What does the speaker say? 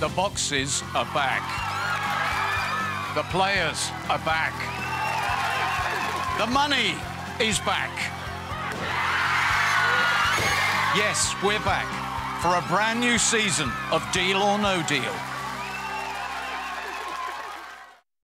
The boxes are back. The players are back. The money is back. Yes, we're back for a brand new season of Deal or No Deal.